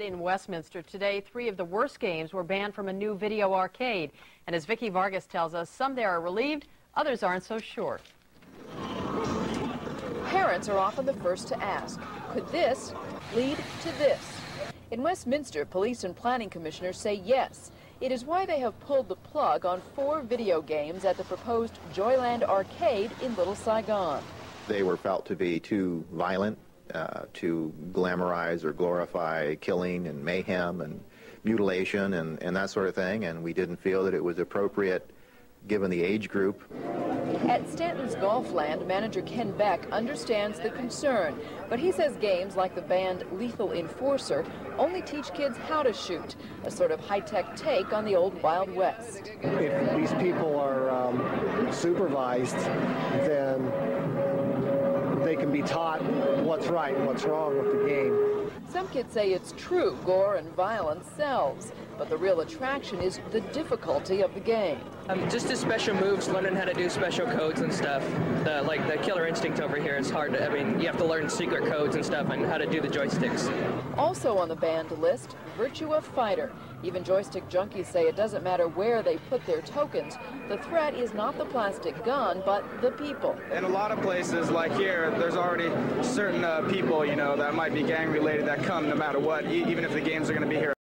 In Westminster today, three of the worst games were banned from a new video arcade. And as Vicki Vargas tells us, some there are relieved, others aren't so sure. Parents are often the first to ask, could this lead to this? In Westminster, police and planning commissioners say yes. It is why they have pulled the plug on four video games at the proposed Joyland Arcade in Little Saigon. They were felt to be too violent uh, to glamorize or glorify killing and mayhem and mutilation and, and that sort of thing, and we didn't feel that it was appropriate given the age group. At Stanton's Golfland, manager Ken Beck understands the concern, but he says games like the banned Lethal Enforcer only teach kids how to shoot, a sort of high-tech take on the old Wild West. If these people are um, supervised, then they can be taught what's right and what's wrong with the game. Some kids say it's true gore and violence sells, but the real attraction is the difficulty of the game. Um, just the special moves, learning how to do special codes and stuff. The, like the killer instinct over here is hard. To, I mean, you have to learn secret codes and stuff and how to do the joysticks. Also on the banned list, Virtua Fighter. Even joystick junkies say it doesn't matter where they put their tokens. The threat is not the plastic gun, but the people. In a lot of places, like here, there's already certain uh, people, you know, that might be gang related that come no matter what, even if the games are going to be here.